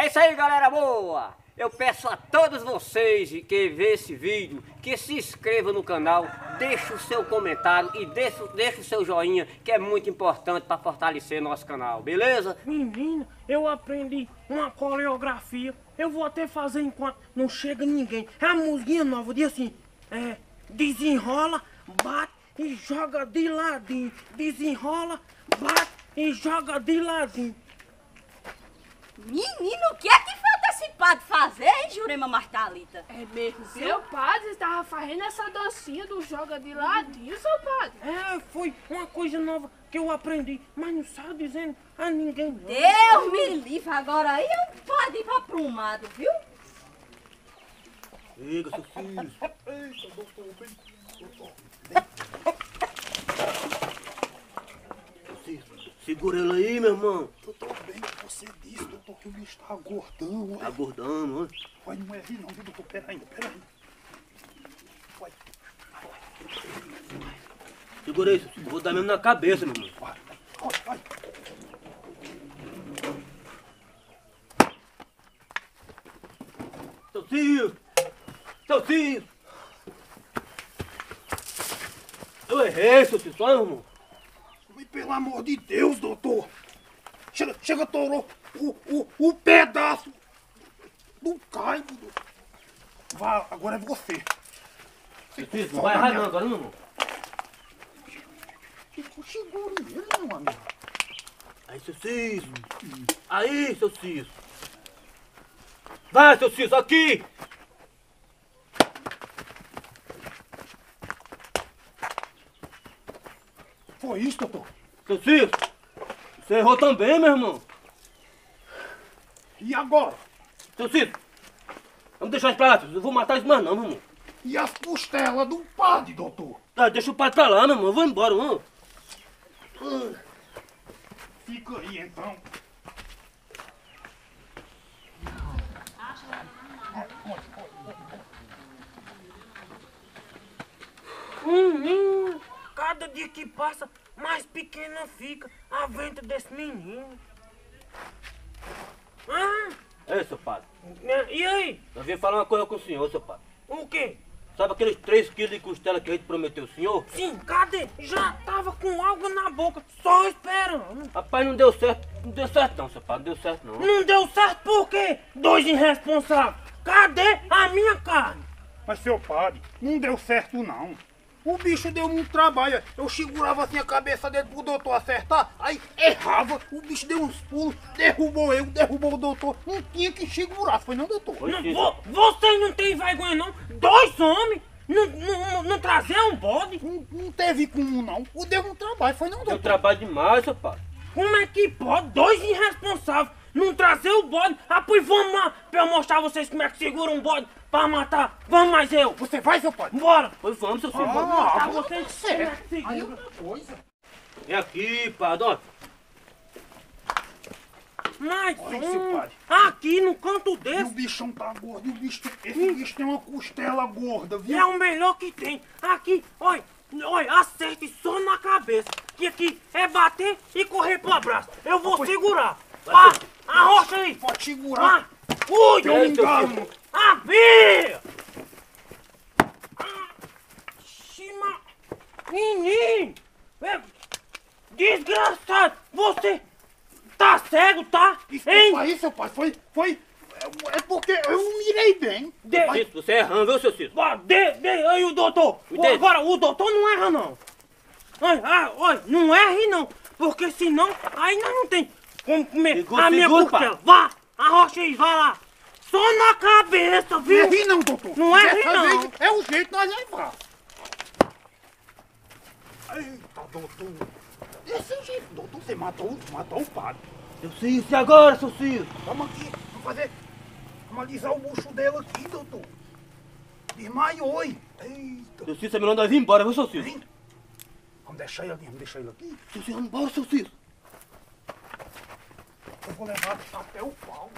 É isso aí, galera boa! Eu peço a todos vocês que vê esse vídeo que se inscreva no canal, deixe o seu comentário e deixe, deixe o seu joinha, que é muito importante para fortalecer nosso canal, beleza? Menino, eu aprendi uma coreografia. Eu vou até fazer enquanto não chega ninguém. É a musiquinha nova, diz assim: é, desenrola, bate e joga de ladinho. Desenrola, bate e joga de ladinho. Menino, o que é que falta esse padre fazer, hein, Jurema Martalita? É mesmo, seu padre estava fazendo essa dancinha do joga de ladinho, seu padre. É, foi uma coisa nova que eu aprendi, mas não sabe dizendo a ninguém não. Deus me livre, agora aí é um padre pra prumado, viu? Liga, seu filho. Eita, doutor, vem. Doutor, vem. Segura ele aí, meu irmão. Doutor, bem você que o bicho tá gordão, Tá olha. gordando, olha. Vai, não é rir não, viu, doutor? Pera ainda, pera ainda. Vai, Segura aí, filho. Vou dar mesmo na cabeça, meu irmão. vai, vai, vai. Seu Ciro! Seu Ciro! Eu errei, seu Ciro, só, meu irmão. Pelo amor de Deus, doutor. Chega, chega, torou o, o, o pedaço do caibo. doutor. Vá, agora é você. Seu Ciro, não vai errar não agora, irmão. Ficou seguro nele, meu amigo. Aí, seu Ciro. Aí, seu Ciro. Vai, seu Ciro, aqui. Foi isso, doutor? Seu Ciro. Você errou também, meu irmão. E agora? Seu Ciro. Vamos deixar isso pra lá. Eu vou matar isso mais não, meu irmão. E as costelas do padre, doutor? Tá, deixa o pai pra lá, meu irmão. Eu vou embora, vamos. Fica aí, então. Menino, cada dia que passa, mais pequena fica a venta desse menino. Ei, seu padre. né, e aí? Eu vim falar uma coisa com o senhor, seu padre. O quê? Sabe aqueles 3 quilos de costela que a gente prometeu ao senhor? Sim, cadê? Já tava com algo na boca, só esperando. Rapaz, não deu certo. Não deu certo não, seu padre. Não deu certo não. Não deu certo por quê? Dois irresponsáveis. Cadê a minha carne? Mas, seu padre, não deu certo, não. O bicho deu muito trabalho. Eu segurava assim a cabeça dele pro doutor acertar, aí errava. O bicho deu uns pulos, derrubou eu, derrubou o doutor. Não tinha que segurar, foi não, doutor? Foi Não, vo, vocês não têm vergonha não? Dois homens? Não, não, trazer um bode? Não, não teve como, não. O deu um trabalho, foi não, Deu doutor? trabalho demais, seu padre. Como é que pode dois irresponsáveis não trazer o bode? Ah, pois vamos lá pra eu mostrar a vocês como é que segura um bode pra matar. Vamos mais eu. Você vai, seu padre? Bora. Pois vamos, seu filho. Ah, vamos. mostrar agora vocês tá como é que segura. Coisa. Vem aqui, padre, ó. Mais Olha, um. Aqui no canto E o desse. bichão tá gordo, e o bicho, esse bicho tem uma costela gorda, É viu? o melhor que tem. Aqui, olha, olha, acerte só na cabeça. Que aqui é bater e correr pro abraço. Eu vou segurar. Ah, arrocha aí. Pode segurar. Ah, ui, eu engano. Abia! Xima... Menino! É... Desgraçado! Você tá cego, tá? Desculpa Hein? aí, seu pai, foi, foi, é, é porque eu mirei bem. De... Cícero, você é errando, viu, seu Cícero? De, de, aí o doutor! Agora, o doutor não erra, não! Olha, ah, olha, não erre, não! Porque senão, aí nós não tem como comer Segura, a minha segura, costela. Vá! Arrocha aí, vai lá! Só na cabeça, Não viu? é rir não, doutor. Não é Dessa não. vez É o jeito nós levar. Eita, doutor. Desse jeito, doutor, você matou, matou o padre. Seu Cícero, e agora, seu Cícero? Vamos aqui, vamos fazer, vamos alisar o bucho dela aqui, doutor. Desmaiou, hein? Eita. Seu Cícero, é melhor nós ir embora, viu, seu? Vem. Ele ali, deixar ele aqui. Seu vamos embora, seu Cícero. Eu vou levar até o pau.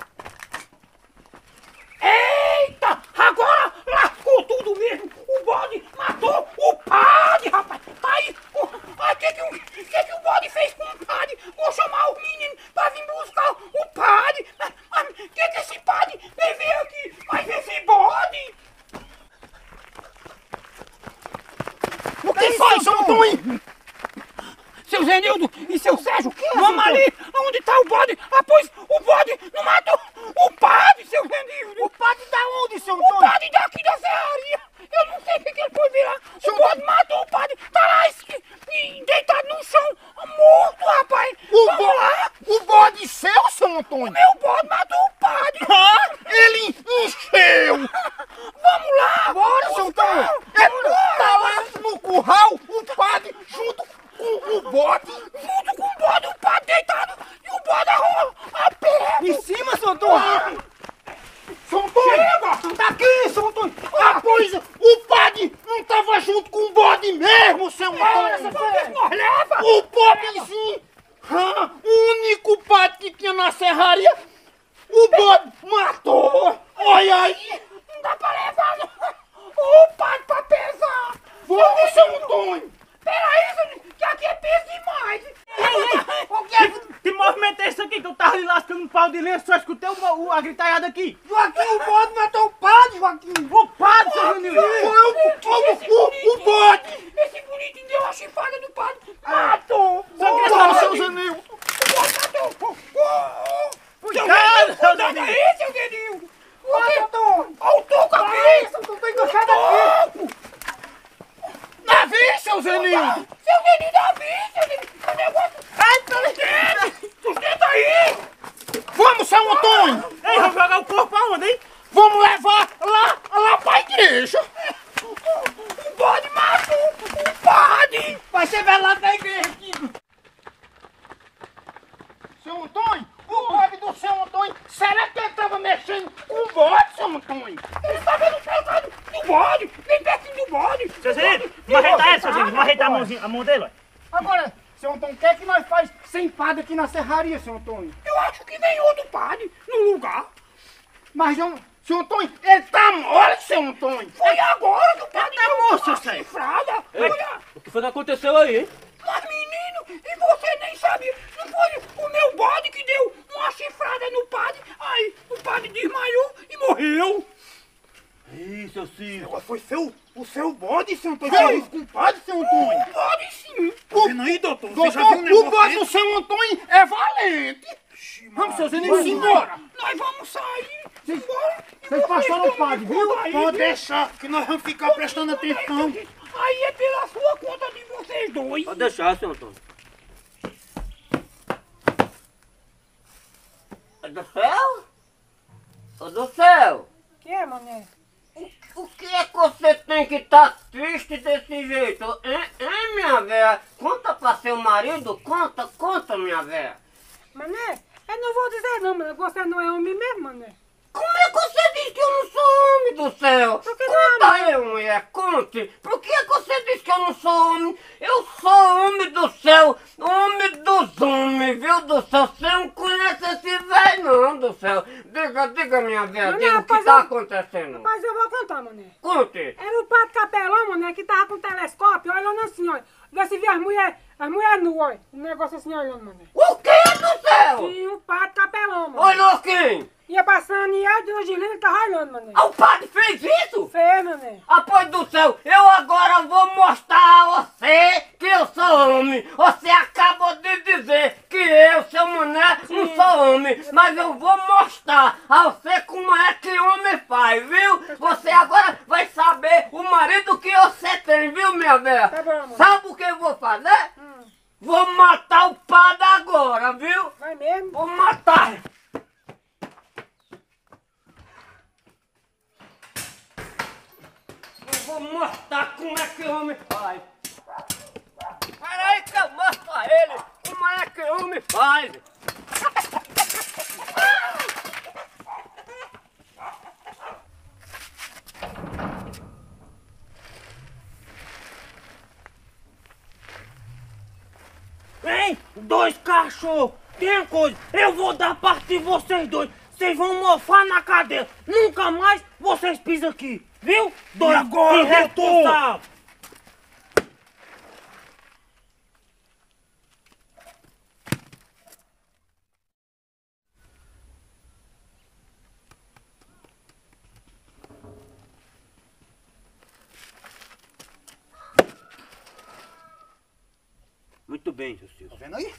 seu Zenildo e seu Sérgio. É vamos ali, onde está o bode? Ah, pois o bode não matou o padre, seu Zenildo. O padre da onde, seu Antônio? O padre daqui da serraria. Eu não sei o que, ele foi virar. Seu o bode Antônio. matou o padre. está lá deitado no chão, morto, rapaz. O Vamos bode, lá. O bode seu, seu Antônio? O meu bode, Antônio! Ah, pois o padre não tava junto com o bode mesmo, seu Antônio! O pobrezinho! ah, o único padre que tinha na serraria, o bode matou! Olha aí! Não dá pra levar não. o padre pra pesar! Vamos, seu Antônio! Peraí, seu- que aqui é peso demais! O que é que Que movimento é esse aqui que eu tava ali lenço, só escutei o, o, a gritaiada aqui. Joaquim, o bode matou o padre, Joaquim! O padre, seu Juninho. Foi eu, o, o, o bode! Esse bonitinho deu uma chifada no padre! Matou! Só queria Bora, saber- seu Zanil! O bode matou! Cuidado, seu Juninho. aí, seu Zanil! Matou! Olha o toco aqui! Eu tô enganchado aqui! Na vez, seu Zenildo! Seu Zenildo, na vez, seu Zenildo! O negócio... Ai, sustenta! Sustenta aí! Vamos, São Antônio! Ei, vamos jogar o corpo aonde, hein? Vamos levar lá, lá pra igreja! O bode matou o padre! Vai ser velado na igreja, Kiko! Seu Antônio, o bode do seu Antônio, será que ele tava mexendo com o bode, seu Antônio? Ele tava no pecado do bode, nem pertinho do bode! Seu vamos ajeitar ele, seu. Vamos ajeitar a mãozinha, a mão dele. Agora, seu Antônio, o que é que nós faz sem padre aqui na serraria, seu Antônio? Eu acho que vem outro padre no lugar. Mas, seu, seu Antônio, ele tá mole, seu Antônio. Foi agora que o padre tá morto, seu Sérgio. Chifrada. Olha, O que foi que aconteceu aí, hein? mas menino, e você nem sabia. Não foi o meu bode que deu uma chifrada no padre. Aí, o padre desmaiou e morreu. Ih, seu Ciro. Foi seu, o seu bode, seu Antônio? Isso com o padre, seu Antônio? O bode, sim. O, Vendo aí, doutor? Você Doutor, já viu um o negócio bode do seu Antônio é valente. Vamos, seu Zenildo, Vamos embora. Nós vamos sair. Embora. Vocês passaram o padre, viu? Pode deixar, que nós vamos ficar prestando atenção. Aí é pela sua conta de vocês dois. Pode deixar, seu Antônio. Ô do céu? Ô do céu? Que é, mané? O que é que você tem que estar triste desse jeito? Hein, hein minha véia? Conta pra seu marido, conta, conta, minha véia. Mané, eu não vou dizer não, mané. Você não é homem mesmo, mané. Como é que você que eu não sou homem do céu? Conta aí, mulher, conte. Por que, é que você diz que eu não sou homem? Eu sou homem do céu, homem dos homens, viu, do céu? Você não conhece esse velho, não, do céu. Diga, diga, minha velha, diga o que tá eu- acontecendo. Mas eu vou contar, mané. Conte. Era o padre Capelão, mané, que tava com o telescópio olhando assim. Vê se vê as mulheres, as mulheres nuas, ó. Um negócio assim olhando, mané. O que do céu? E o padre Capelão, mano. Olhou quem? Ia e Dona Gilene, tava olhando, mané. Ah, o padre fez isso? Fez, mané. Após do céu, eu agora vou mostrar a você que eu sou homem. Você acabou de dizer que eu, seu mané, não sou homem. Mas eu vou mostrar a você como é que homem faz, viu? Você agora vai saber o marido que você tem, viu, minha velha? Tá bom, mano. Sabe o que eu vou fazer? Hum. Vou matar o padre agora, viu? Vai mesmo? Vou matar. Eu vou mostrar como homem faz. Peraí que eu mostro a ele como é que homem faz. Hein? Dois cachorros! Tem coisa, eu vou dar parte de vocês dois. Vocês vão mofar na cadeira. Nunca mais vocês pisam aqui. Viu? Dois agora, irresponsáveis. Muito bem, Ciro. Tá vendo aí?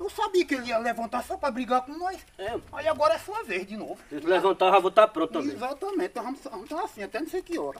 Eu sabia que ele ia levantar só pra brigar com nós. É, Aí agora é sua vez de novo. se levantar, já vou estar pronto também. Exatamente, nós vamos, vamos estar assim até não sei que hora.